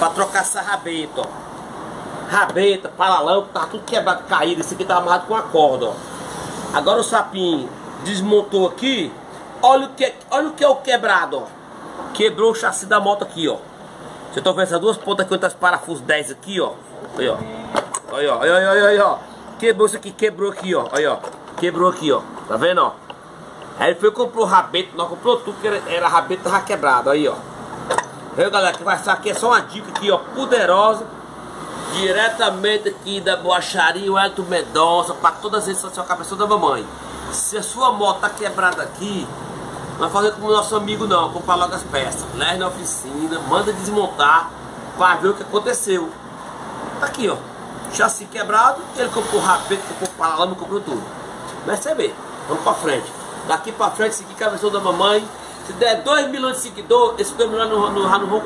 pra trocar essa rabeta, ó. Rabeta, paralama, tá tudo quebrado, caído. Esse aqui tá amarrado com a corda, ó. Agora o sapinho desmontou aqui. Olha o que, olha o que é o quebrado, ó. Quebrou o chassi da moto aqui, ó. Você tá vendo essas duas pontas aqui, onde os parafusos 10 aqui, ó. Aí, ó. Aí, ó. Aí, aí, aí, ó. Quebrou isso aqui, quebrou aqui, ó. Aí, ó. Quebrou aqui, ó. Tá vendo, ó? Aí ele foi comprou rabeta, nós comprou tudo que era, era rabeta tava quebrado, aí, ó. Viu, galera? Que vai estar aqui é só uma dica aqui, ó, poderosa. Diretamente aqui da boacharia Wellington Mendonça, para todas as redes sociais cabeça da mamãe. Se a sua moto tá quebrada aqui, não vai fazer como o nosso amigo não, comprar logo as peças. Leve na oficina, manda desmontar para ver o que aconteceu. Tá aqui, ó. Chassi quebrado, ele comprou rabeta, comprou paralama, comprou tudo. Você vê, vamos pra frente. Daqui pra frente, seguir cabeção da mamãe. Se der 2 milhões de seguidores, esses 2 milhões não, não, não vão